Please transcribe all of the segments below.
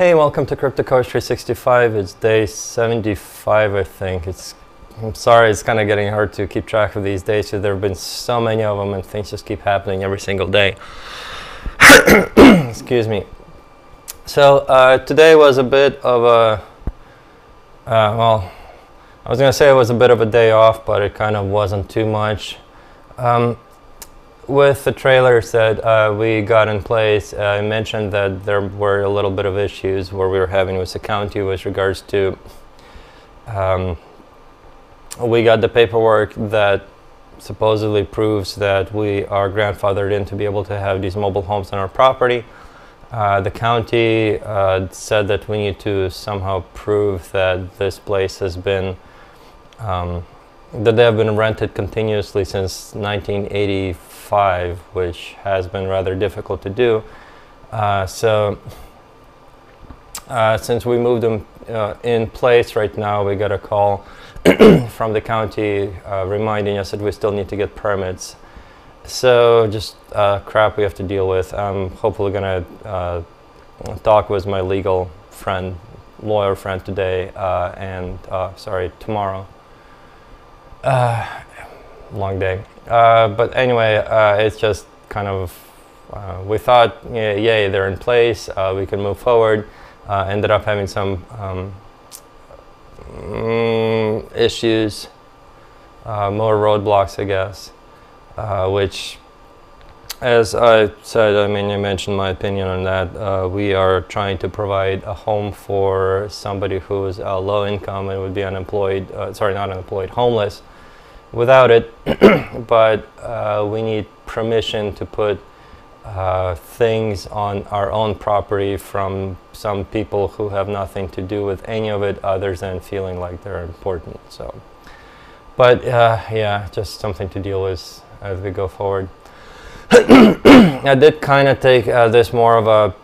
Hey, welcome to Crypto Coach 365. It's day 75, I think. It's I'm sorry, it's kind of getting hard to keep track of these days because there have been so many of them and things just keep happening every single day. Excuse me. So uh, today was a bit of a, uh, well, I was going to say it was a bit of a day off, but it kind of wasn't too much. Um, with the trailers that uh, we got in place, uh, I mentioned that there were a little bit of issues where we were having with the county with regards to um, we got the paperwork that supposedly proves that we are grandfathered in to be able to have these mobile homes on our property. Uh, the county uh, said that we need to somehow prove that this place has been um, that they have been rented continuously since 1985, which has been rather difficult to do. Uh, so uh, since we moved them uh, in place right now, we got a call from the county uh, reminding us that we still need to get permits. So just uh, crap we have to deal with. I'm hopefully gonna uh, talk with my legal friend, lawyer friend today, and sorry tomorrow. Uh, long day, but anyway, it's just kind of we thought, yeah, yay, they're in place. we can move forward. ended up having some. Um, mm, issues, uh, more roadblocks, I guess, uh, which, as I said, I mean, you mentioned my opinion on that. Uh, we are trying to provide a home for somebody who is low income and would be unemployed, uh, sorry, not unemployed, homeless without it, but uh, we need permission to put uh, things on our own property from some people who have nothing to do with any of it other than feeling like they're important. So, but uh, yeah, just something to deal with as we go forward. I did kind of take uh, this more of a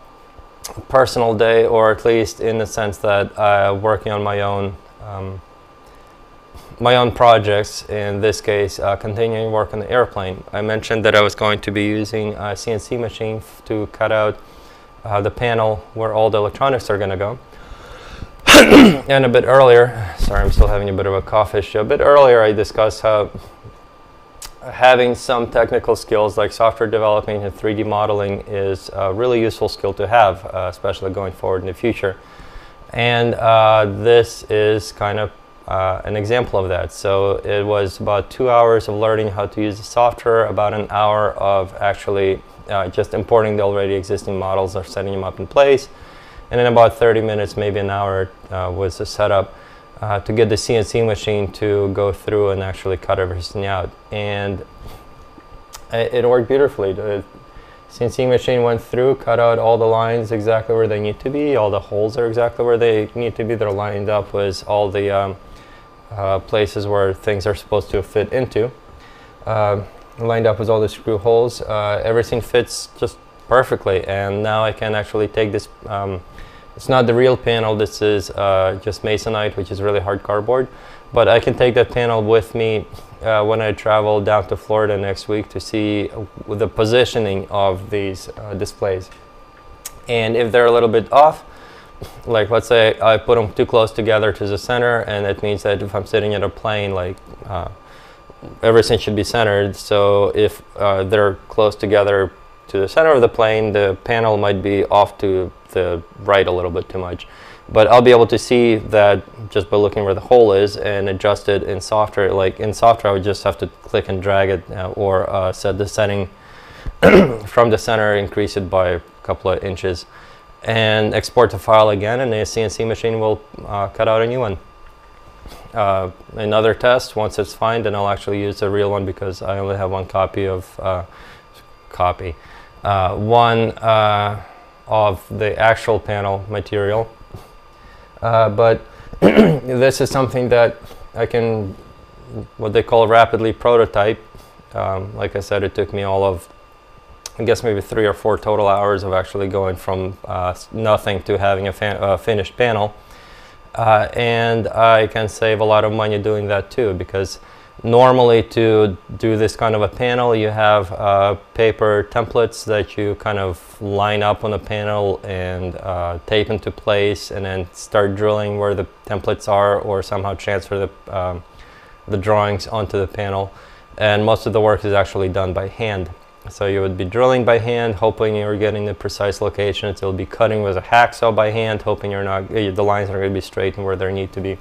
personal day, or at least in the sense that uh, working on my own. Um, my own projects, in this case, uh, continuing work on the airplane. I mentioned that I was going to be using a CNC machine to cut out uh, the panel where all the electronics are going to go. and a bit earlier, sorry, I'm still having a bit of a cough issue. A bit earlier, I discussed how having some technical skills like software developing and 3D modeling is a really useful skill to have, uh, especially going forward in the future. And uh, this is kind of uh, an example of that. So it was about two hours of learning how to use the software, about an hour of actually uh, just importing the already existing models or setting them up in place. And then about 30 minutes, maybe an hour uh, was the setup uh, to get the CNC machine to go through and actually cut everything out. And it, it worked beautifully. The CNC machine went through, cut out all the lines exactly where they need to be. All the holes are exactly where they need to be. They're lined up with all the um, uh, places where things are supposed to fit into. Uh, lined up with all the screw holes. Uh, everything fits just perfectly and now I can actually take this, um, it's not the real panel, this is uh, just masonite which is really hard cardboard, but I can take that panel with me uh, when I travel down to Florida next week to see the positioning of these displays. And if they're a little bit off, like let's say I put them too close together to the center and it means that if I'm sitting in a plane like uh, everything should be centered. So if uh, they're close together to the center of the plane the panel might be off to the right a little bit too much. But I'll be able to see that just by looking where the hole is and adjust it in software. Like in software I would just have to click and drag it uh, or uh, set the setting from the center increase it by a couple of inches and export the file again and the CNC machine will uh, cut out a new one. Uh, another test, once it's fine, then I'll actually use a real one because I only have one copy of, uh, copy, uh, one uh, of the actual panel material. Uh, but this is something that I can, what they call rapidly prototype. Um, like I said, it took me all of I guess maybe three or four total hours of actually going from uh, nothing to having a finished panel. Uh, and I can save a lot of money doing that too because normally to do this kind of a panel you have uh, paper templates that you kind of line up on the panel and uh, tape into place and then start drilling where the templates are or somehow transfer the, um, the drawings onto the panel. And most of the work is actually done by hand. So you would be drilling by hand hoping you're getting the precise locations. You'll be cutting with a hacksaw by hand hoping you're not the lines are going to be straight and where they need to be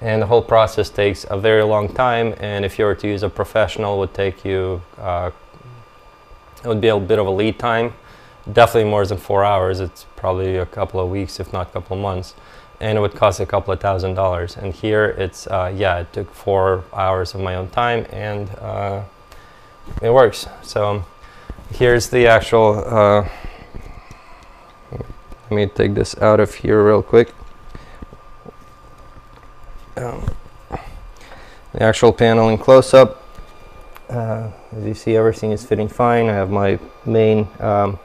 and the whole process takes a very long time and if you were to use a professional it would take you uh, it would be a bit of a lead time. Definitely more than four hours. It's probably a couple of weeks if not a couple of months. And it would cost a couple of thousand dollars. And here it's uh, yeah it took four hours of my own time and uh, it works. So here's the actual uh, let me take this out of here real quick um, the actual panel in close-up uh, as you see everything is fitting fine. I have my main um,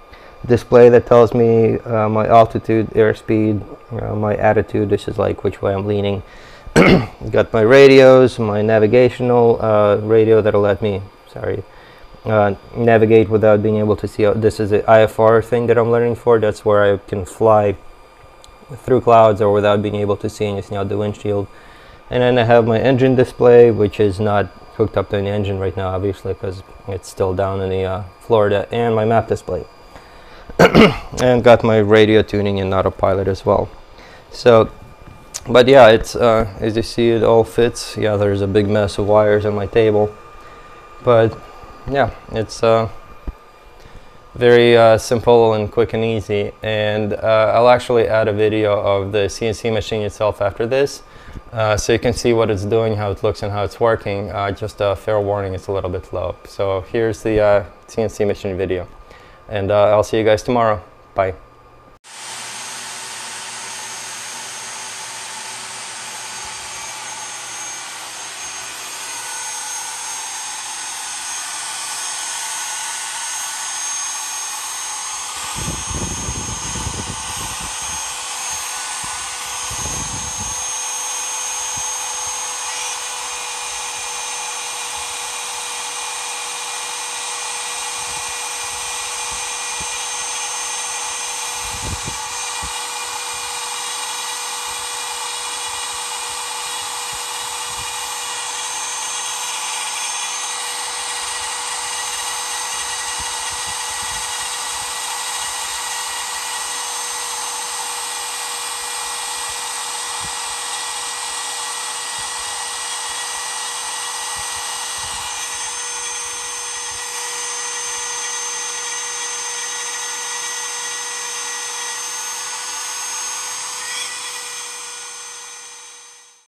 display that tells me uh, my altitude airspeed uh, my attitude. This is like which way I'm leaning. Got my radios my navigational uh, radio that'll let me sorry uh, navigate without being able to see this is the IFR thing that I'm learning for. That's where I can fly through clouds or without being able to see anything out the windshield and then I have my engine display which is not hooked up to any engine right now obviously because it's still down in the uh, Florida and my map display. And got my radio tuning in autopilot as well. So but yeah it's uh, as you see it all fits. Yeah there's a big mess of wires on my table. But yeah it's uh, very uh, simple and quick and easy. And uh, I'll actually add a video of the CNC machine itself after this uh, so you can see what it's doing, how it looks and how it's working. Uh, just a fair warning, it's a little bit low. So here's the CNC uh, machine video. And uh, I'll see you guys tomorrow. Bye.